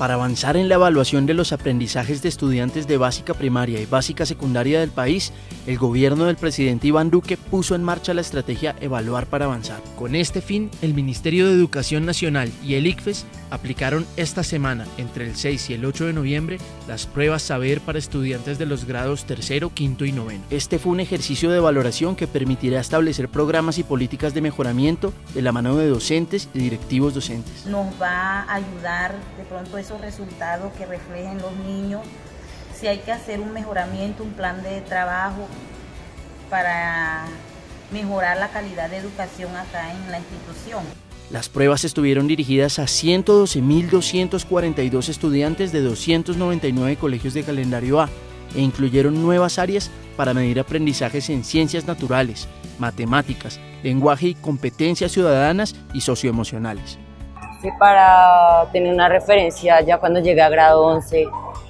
Para avanzar en la evaluación de los aprendizajes de estudiantes de básica primaria y básica secundaria del país, el gobierno del presidente Iván Duque puso en marcha la estrategia Evaluar para Avanzar. Con este fin, el Ministerio de Educación Nacional y el ICFES aplicaron esta semana, entre el 6 y el 8 de noviembre, las pruebas Saber para estudiantes de los grados tercero, quinto y noveno. Este fue un ejercicio de valoración que permitirá establecer programas y políticas de mejoramiento de la mano de docentes y directivos docentes. Nos va a ayudar de pronto resultados que reflejen los niños, si hay que hacer un mejoramiento, un plan de trabajo para mejorar la calidad de educación acá en la institución. Las pruebas estuvieron dirigidas a 112.242 estudiantes de 299 colegios de calendario A e incluyeron nuevas áreas para medir aprendizajes en ciencias naturales, matemáticas, lenguaje y competencias ciudadanas y socioemocionales para tener una referencia ya cuando llegue a grado 11,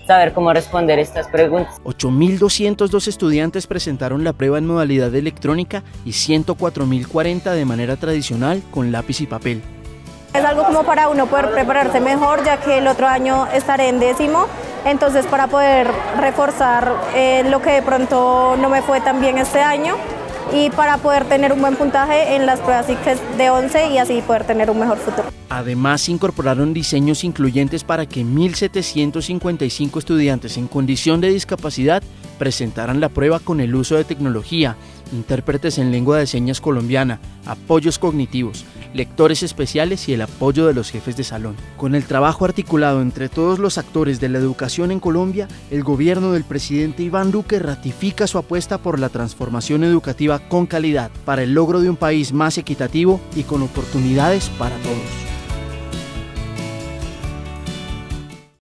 saber cómo responder estas preguntas. 8.202 estudiantes presentaron la prueba en modalidad electrónica y 104.040 de manera tradicional con lápiz y papel. Es algo como para uno poder prepararse mejor, ya que el otro año estaré en décimo, entonces para poder reforzar eh, lo que de pronto no me fue tan bien este año, y para poder tener un buen puntaje en las pruebas de 11 y así poder tener un mejor futuro. Además, se incorporaron diseños incluyentes para que 1.755 estudiantes en condición de discapacidad presentaran la prueba con el uso de tecnología, intérpretes en lengua de señas colombiana, apoyos cognitivos, lectores especiales y el apoyo de los jefes de salón. Con el trabajo articulado entre todos los actores de la educación en Colombia, el gobierno del presidente Iván Duque ratifica su apuesta por la transformación educativa con calidad para el logro de un país más equitativo y con oportunidades para todos.